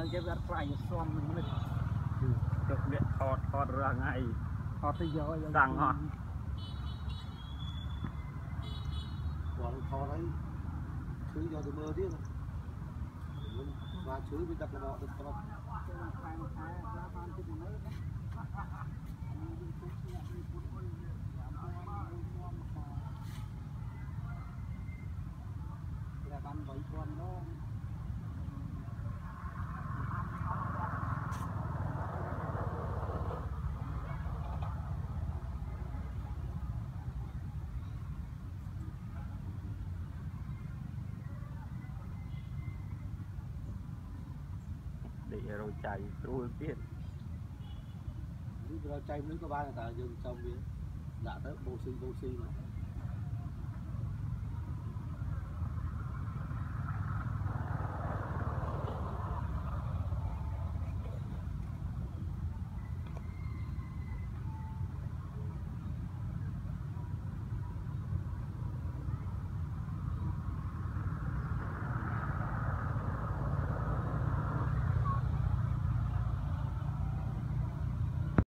នៅជាវាអត់ខ្លាយស្វំនឹងនេះទុកវាថតថតរាល់ថ្ងៃអត់ទៅយកតាំងហោះគាត់ថតហើយឈឺយកទៅមើលទៀតមិនបានឈឺវាដឹកមកដឹកត្រប់ខាងខែឡាបានទីនេះតែបាន3000ដង ដេករោចៃស្រួលទៀតនេះវាចៃនេះក៏បានតែយើងចំវាដាក់ទៅបូស៊ីបូស៊ីមក